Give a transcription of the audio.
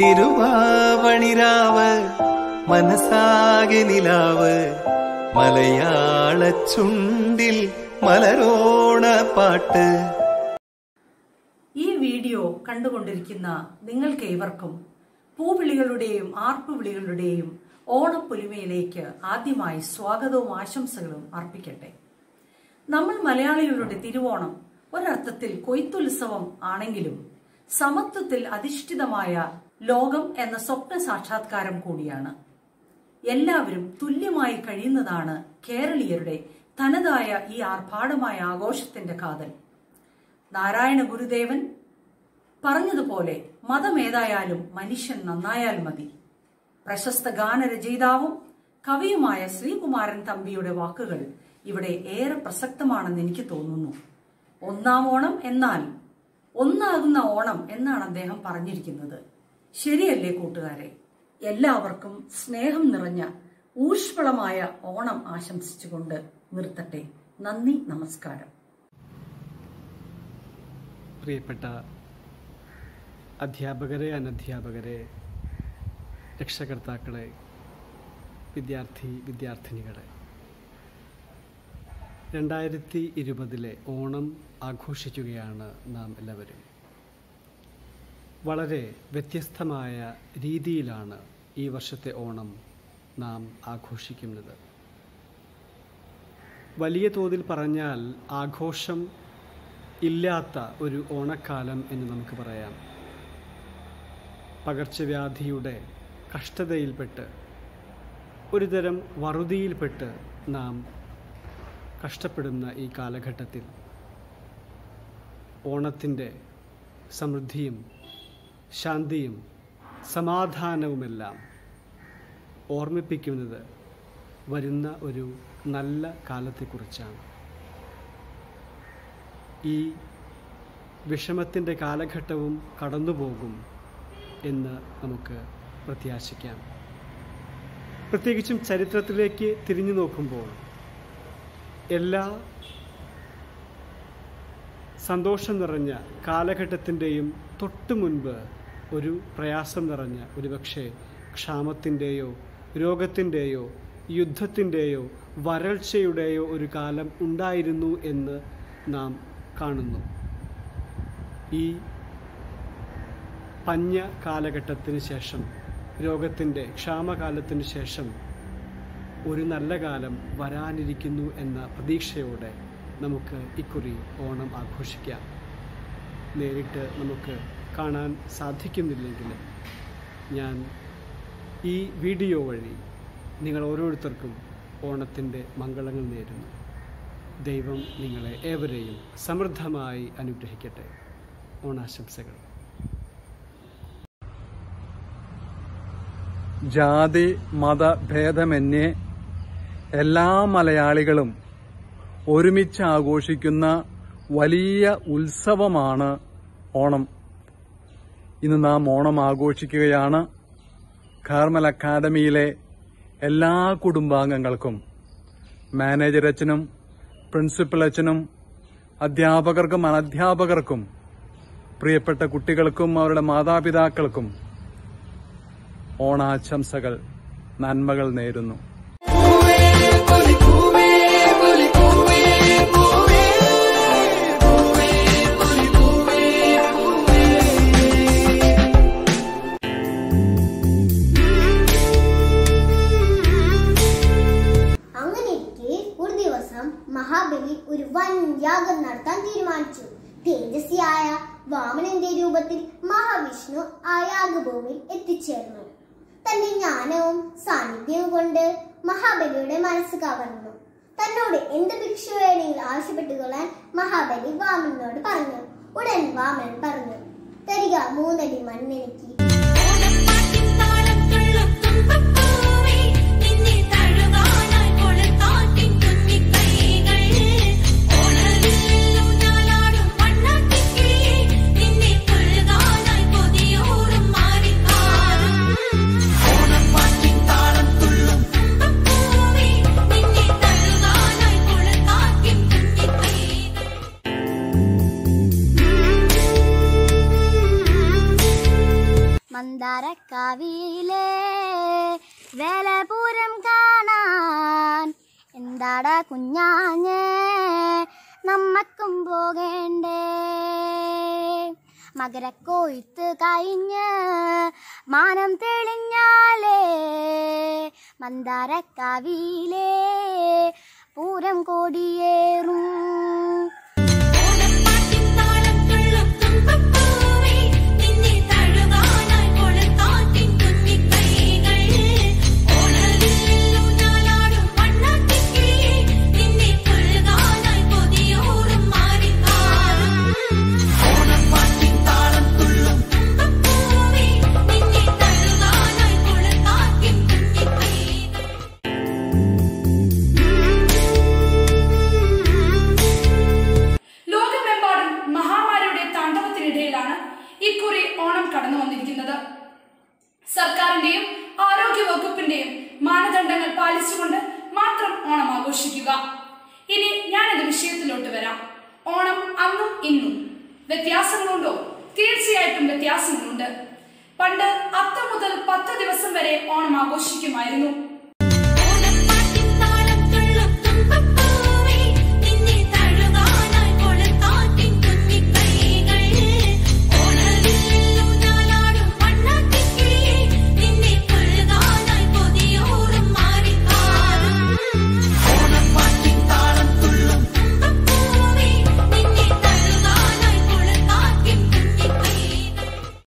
തിരുവാവണിരാവ് മനസ്സാകെ നിലാവ്. മലയാള ചുണ്ടിൽ മലരോണ പാട്ട്. ഈ വീഡിയോ കണ്ടുകൊണ്ടിരിക്കുന്ന നിങ്ങൾക്ക് ഏവർക്കും പൂവിളികളുടെയും ആർപ്പുവിളികളുടെയും ഓണപ്പൊലിമയിലേക്ക് ആദ്യമായി സ്വാഗതവും ആശംസകളും അർപ്പിക്കട്ടെ. നമ്മൾ മലയാളികളുടെ തിരുവോണം ഒരർത്ഥത്തിൽ കൊയ്ത്തുത്സവം ആണെങ്കിലും സമത്വത്തിൽ അധിഷ്ഠിതമായ ലോകം എന്ന സ്വപ്ന സാക്ഷാത്കാരം കൂടിയാണ്. എല്ലാവരും തുല്യമായി കഴിയുന്നതാണ് കേരളീയരുടെ തനതായ ഈ ആർഭാടമായ ആഘോഷത്തിന്റെ കാതൽ. നാരായണ ഗുരുദേവൻ പറഞ്ഞതുപോലെ മതമേതായാലും മനുഷ്യൻ നന്നായാൽ മതി. പ്രശസ്ത ഗാനരചയിതാവും കവിയുമായ ശ്രീകുമാരൻ തമ്പിയുടെ വാക്കുകൾ ഇവിടെ ഏറെ പ്രസക്തമാണെന്ന് എനിക്ക് തോന്നുന്നു. ഒന്നാം ഓണം എന്നാൽ ഒന്നാകുന്ന ഓണം എന്നാണ് അദ്ദേഹം പറഞ്ഞിരിക്കുന്നത്. ശരിയല്ലേ കൂട്ടുകാരെ? എല്ലാവർക്കും സ്നേഹം നിറഞ്ഞ ഊഷ്മളമായ ഓണം ആശംസിച്ചുകൊണ്ട് നിർത്തട്ടെ. നന്ദി നമസ്കാരം. പ്രിയപ്പെട്ട അധ്യാപകരെ അനധ്യാപകരെ രക്ഷകർത്താക്കളെ വിദ്യാർത്ഥി വിദ്യാർത്ഥിനികളെ രണ്ടായിരത്തി ഇരുപതിലെ ഓണം ആഘോഷിക്കുകയാണ് നാം എല്ലാവരും. വളരെ വ്യത്യസ്തമായ രീതിയിലാണ് ഈ വർഷത്തെ ഓണം നാം ആഘോഷിക്കുന്നത്. വലിയ തോതിൽ പറഞ്ഞാൽ ആഘോഷം ഇല്ലാത്ത ഒരു ഓണക്കാലം എന്ന് നമുക്ക് പറയാം. പകർച്ചവ്യാധിയുടെ കഷ്ടതയിൽപ്പെട്ട് ഒരുതരം വറുതിയിൽപ്പെട്ട് നാം കഷ്ടപ്പെടുന്ന ഈ കാലഘട്ടത്തിൽ ഓണത്തിന്റെ സമൃദ്ധിയും ശാന്തിയും സമാധാനവുമെല്ലാം ഓർമ്മിപ്പിക്കുന്നത് വരുന്ന ഒരു നല്ല കാലത്തെക്കുറിച്ചാണ്. ഈ വിഷമത്തിന്റെ കാലഘട്ടവും കടന്നുപോകും എന്ന് നമുക്ക് പ്രത്യാശിക്കാം. പ്രത്യേകിച്ചും ചരിത്രത്തിലേക്ക് തിരിഞ്ഞു നോക്കുമ്പോൾ എല്ലാ സന്തോഷം നിറഞ്ഞ കാലഘട്ടത്തിന്റെയും തൊട്ടു മുൻപ് ഒരു പ്രയാസം നിറഞ്ഞ ഒരുപക്ഷെ ക്ഷാമത്തിന്റെയോ രോഗത്തിന്റെയോ യുദ്ധത്തിന്റെയോ വരൾച്ചയുടെയോ ഒരു കാലം ഉണ്ടായിരുന്നു എന്ന് നാം കാണുന്നു. ഈ പഞ്ഞ കാലഘട്ടത്തിന് ശേഷം രോഗത്തിന്റെ ക്ഷാമകാലത്തിന് ശേഷം ഒരു നല്ല കാലം വരാനിരിക്കുന്നു എന്ന പ്രതീക്ഷയോടെ നമുക്ക് ഇക്കുറി ഓണം ആഘോഷിക്കാം. നേരിട്ട് നമുക്ക് കാണാൻ സാധിക്കുന്നില്ലെങ്കിൽ ഞാൻ ഈ വീഡിയോ വഴി നിങ്ങൾ ഓരോരുത്തർക്കും ഓണത്തിന്റെ മംഗളങ്ങൾ നേരുന്നു. ദൈവം നിങ്ങളെ ഏവരെയും സമൃദ്ധമായി അനുഗ്രഹിക്കട്ടെ. ഓണാശംസകൾ. ജാതി മത ഭേദമന്യേ എല്ലാ മലയാളികളും ഒരുമിച്ച് ആഘോഷിക്കുന്ന വലിയ ഉത്സവമാണ് ഓണം. ഇന്ന് നാം ഓണം ആഘോഷിക്കുകയാണ്. കാർമൽ അക്കാദമിയിലെ എല്ലാ കുടുംബാംഗങ്ങൾക്കും മാനേജർ അച്ഛനും പ്രിൻസിപ്പൽ അച്ഛനും അധ്യാപകർക്കും അനധ്യാപകർക്കും പ്രിയപ്പെട്ട കുട്ടികൾക്കും അവരുടെ മാതാപിതാക്കൾക്കും ഓണാശംസകൾ നന്മകൾ നേരുന്നു. തേജസ്വിയായ വാമനന്റെ രൂപത്തിൽ മഹാവിഷ്ണു ആ യാഗഭൂമിയിൽ എത്തിച്ചേർന്നു. തന്റെ ജ്ഞാനവും സാന്നിധ്യവും കൊണ്ട് മഹാബലിയുടെ മനസ്സ് കവർന്നു. തന്നോട് എന്ത് ഭിക്ഷ വേണമെങ്കിൽ ആവശ്യപ്പെട്ടുകൊള്ളാൻ മഹാബലി വാമനോട് പറഞ്ഞു. ഉടൻ വാമനൻ പറഞ്ഞു തരിക മൂന്നടി മണ്ണെനിക്ക്. മന്ദാരക്കാവിയിലെ വേലപൂരം കാണാൻ. എന്താടാ കുഞ്ഞാഞ്ഞ്? നമ്മക്കും പോകേണ്ടേ? മകരക്കൊയ്ത്ത് കഴിഞ്ഞ് മാനം തെളിഞ്ഞാലേ മന്ദാരക്കാവിയിലേ പൂരം കൊടിയേറും. ലോകമെമ്പാടും ആഘോഷിക്കുക. ഇനി ഞാൻ ഞാനത് വിഷയത്തിലോട്ട് വരാം. ഓണം അന്നും ഇന്നും വ്യത്യാസങ്ങളുണ്ടോ തീർച്ചയായിട്ടും വ്യത്യാസങ്ങളുണ്ട് പണ്ട് അത്ത മുതൽ പത്ത് ദിവസം വരെ ഓണം ആഘോഷിക്കുമായിരുന്നു.